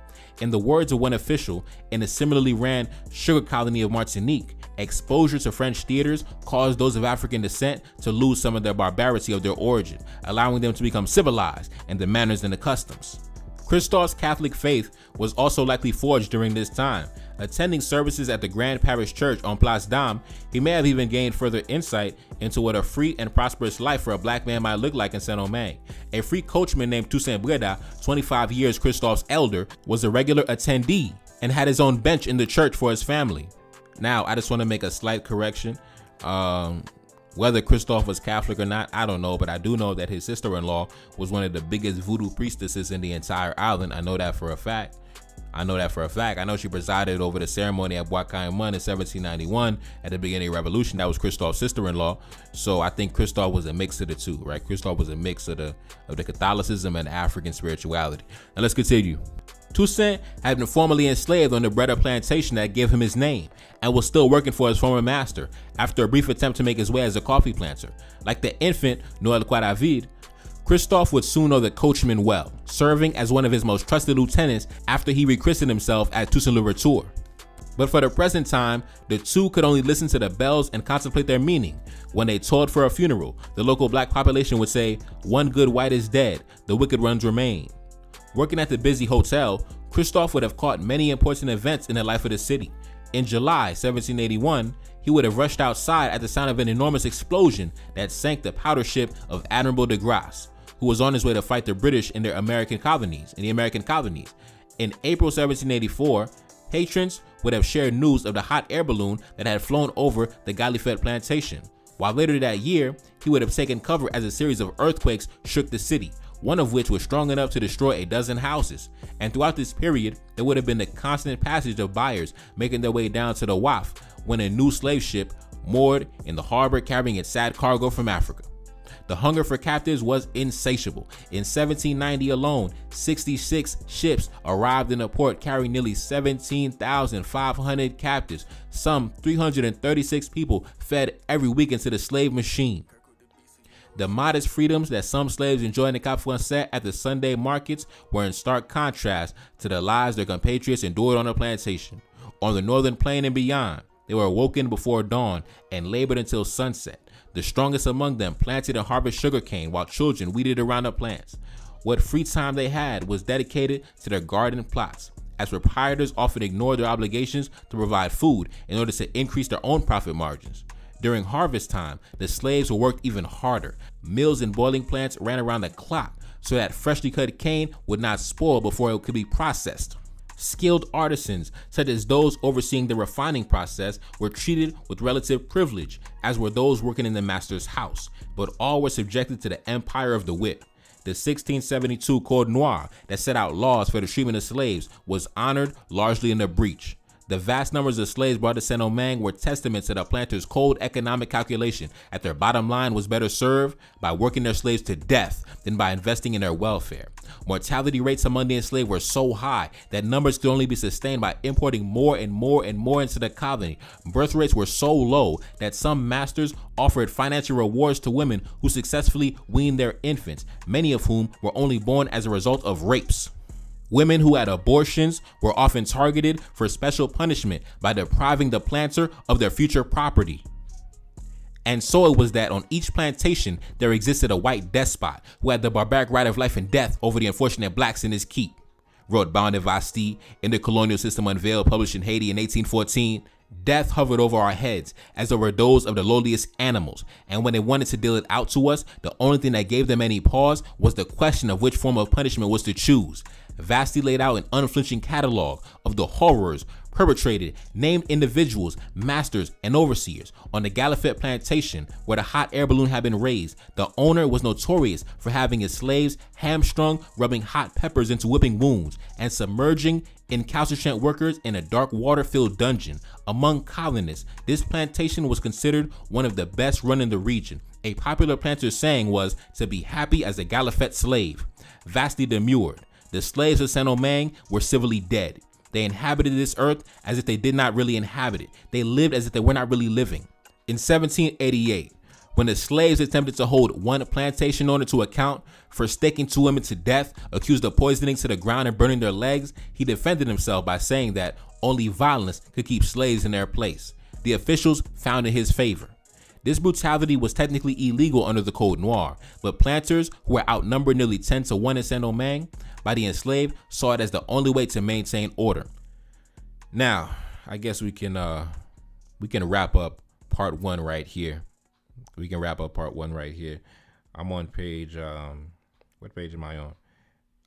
In the words of one official, in the similarly ran sugar colony of Martinique, exposure to French theaters caused those of African descent to lose some of their barbarity of their origin, allowing them to become civilized in the manners and the customs. Christophe's Catholic faith was also likely forged during this time. Attending services at the Grand Parish Church on Place d'Armes, he may have even gained further insight into what a free and prosperous life for a black man might look like in Saint-Domingue. A free coachman named Toussaint Breda, 25 years Christophe's elder, was a regular attendee and had his own bench in the church for his family. Now, I just want to make a slight correction. Um, whether Christophe was Catholic or not, I don't know, but I do know that his sister-in-law was one of the biggest voodoo priestesses in the entire island. I know that for a fact. I know that for a fact. I know she presided over the ceremony at Bois Caiman in 1791 at the beginning of the revolution. That was Christophe's sister-in-law. So I think Christophe was a mix of the two, right? Christophe was a mix of the of the Catholicism and African spirituality. Now let's continue. Toussaint had been formerly enslaved on the Breda plantation that gave him his name, and was still working for his former master after a brief attempt to make his way as a coffee planter. Like the infant Noel Coidavid, Christophe would soon know the coachman well, serving as one of his most trusted lieutenants after he rechristened himself at Toussaint Louverture. But for the present time, the two could only listen to the bells and contemplate their meaning. When they toiled for a funeral, the local black population would say, One good white is dead, the wicked ones remain. Working at the busy hotel, Christophe would have caught many important events in the life of the city. In July 1781, he would have rushed outside at the sound of an enormous explosion that sank the powder ship of Admiral de Grasse, who was on his way to fight the British in their American colonies, in the American colonies. In April 1784, patrons would have shared news of the hot air balloon that had flown over the Galliffet plantation, while later that year, he would have taken cover as a series of earthquakes shook the city, one of which was strong enough to destroy a dozen houses. And throughout this period, there would have been the constant passage of buyers making their way down to the WAF when a new slave ship moored in the harbor carrying its sad cargo from Africa. The hunger for captives was insatiable. In 1790 alone, 66 ships arrived in the port carrying nearly 17,500 captives. Some 336 people fed every week into the slave machine. The modest freedoms that some slaves enjoyed in the Cap Français at the Sunday markets were in stark contrast to the lives their compatriots endured on the plantation. On the northern plain and beyond, they were awoken before dawn and labored until sunset. The strongest among them planted and harvested sugarcane while children weeded around the plants. What free time they had was dedicated to their garden plots, as proprietors often ignored their obligations to provide food in order to increase their own profit margins. During harvest time, the slaves were worked even harder. Mills and boiling plants ran around the clock so that freshly cut cane would not spoil before it could be processed. Skilled artisans, such as those overseeing the refining process, were treated with relative privilege, as were those working in the master's house, but all were subjected to the empire of the whip. The 1672 Code Noir that set out laws for the treatment of slaves was honored largely in the breach. The vast numbers of slaves brought to Saint Domingue were testament to the planters' cold economic calculation that their bottom line was better served by working their slaves to death than by investing in their welfare. Mortality rates among the enslaved were so high that numbers could only be sustained by importing more and more and more into the colony. Birth rates were so low that some masters offered financial rewards to women who successfully weaned their infants, many of whom were only born as a result of rapes. Women who had abortions were often targeted for special punishment by depriving the planter of their future property. And so it was that on each plantation there existed a white despot who had the barbaric right of life and death over the unfortunate blacks in his keep. Wrote Bonnevasti in the colonial system unveiled, published in Haiti in 1814. Death hovered over our heads as though were those of the lowliest animals, and when they wanted to deal it out to us, the only thing that gave them any pause was the question of which form of punishment was to choose. Vastey laid out an unflinching catalog of the horrors perpetrated named individuals, masters, and overseers on the Galliffet plantation where the hot air balloon had been raised. The owner was notorious for having his slaves hamstrung, rubbing hot peppers into whipping wounds, and submerging incalcitrant workers in a dark water-filled dungeon. Among colonists, this plantation was considered one of the best run in the region. A popular planter's saying was to be happy as a Galliffet slave. Vastey demurred, the slaves of Saint Domingue were civilly dead. They inhabited this earth as if they did not really inhabit it. They lived as if they were not really living. In 1788, when the slaves attempted to hold one plantation owner to account for staking two women to death, accused of poisoning to the ground and burning their legs, he defended himself by saying that only violence could keep slaves in their place. The officials found in his favor. This brutality was technically illegal under the Code Noir, but planters who were outnumbered nearly 10 to 1 in Saint Domingue by the enslaved saw it as the only way to maintain order. Now, I guess we can uh we can wrap up part 1 right here. We can wrap up part 1 right here. I'm on page um what page am I on?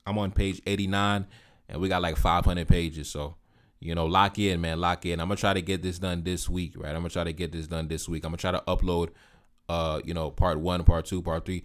I'm on page 89 and we got like 500 pages, so you know, lock in, man, lock in. I'm gonna try to get this done this week, right? I'm gonna try to get this done this week. I'm gonna try to upload, uh, you know, part one, part two, part three,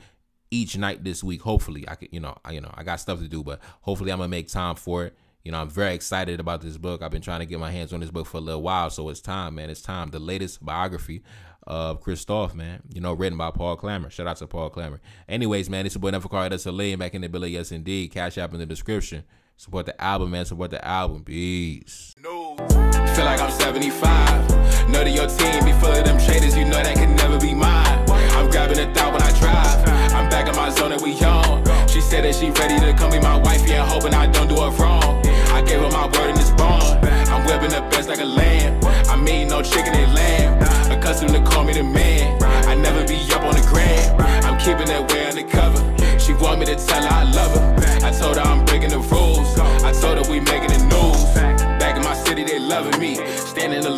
each night this week. Hopefully, I can, you know, I, you know, I got stuff to do, but hopefully, I'm gonna make time for it. You know, I'm very excited about this book. I've been trying to get my hands on this book for a little while, so it's time, man. It's time. The latest biography of Christophe, man. You know, written by Paul Clammer. Shout out to Paul Clammer. Anyways, man, it's your boy Card. That's a lane back in the Billy. Yes, indeed. Cash app in the description. Support the album, man. Support the album. Peace. No. Feel like I'm 75. Know that your team be full of them traders. You know that can never be mine. I'm grabbing a thought when I drive. Back in my zone and we young. She said that she ready to come be my wife. Yeah, hoping I don't do her wrong. I gave her my word in this bond. I'm whipping the best like a lamb. I mean, no chicken and lamb. Accustomed to call me the man. I never be up on the gram. I'm keeping that way undercover. She want me to tell her I love her. I told her I'm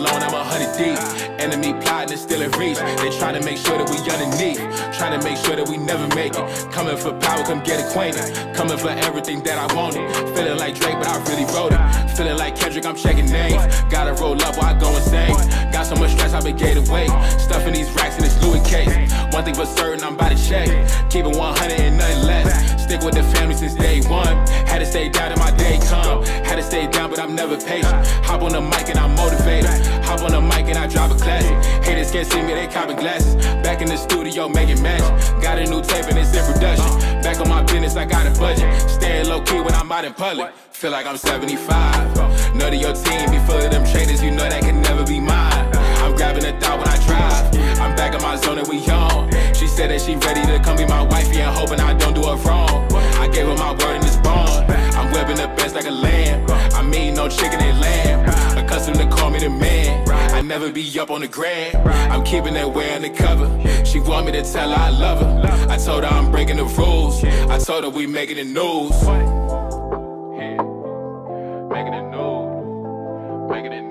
100 deep. Enemy plotting and still in reach. They try to make sure that we underneath. Trying to make sure that we never make it. Coming for power, come get acquainted. Coming for everything that I wanted. Feeling like Drake, but I really wrote it. Feeling like Kendrick, I'm checking names. Gotta roll up while I go insane. So much stress, I've been gated weight. Stuffing these racks in this Louis case. One thing for certain, I'm about to check. Keep it 100 and nothing less. Stick with the family since day one. Had to stay down till my day come. Had to stay down, but I'm never patient. Hop on the mic and I'm motivated. Hop on the mic and I drive a classic. Haters can't see me, they copping glasses. Back in the studio making magic. Got a new tape and it's in production. Back on my business, I got a budget. Staying low key when I'm out in public. Feel like I'm 75. None of your team be full of them traitors, you know that can never be mine. Grabbing a thought when I drive. I'm back in my zone and we on. She said that she ready to come be my wifey and hoping I don't do her wrong. I gave her my word and it's bond. I'm whipping the best like a lamb. I mean no chicken and lamb. Accustomed to call me the man. I never be up on the gram. I'm keeping that way undercover. She want me to tell her I love her. I told her I'm breaking the rules. I told her we making the news. Making the news. Making news.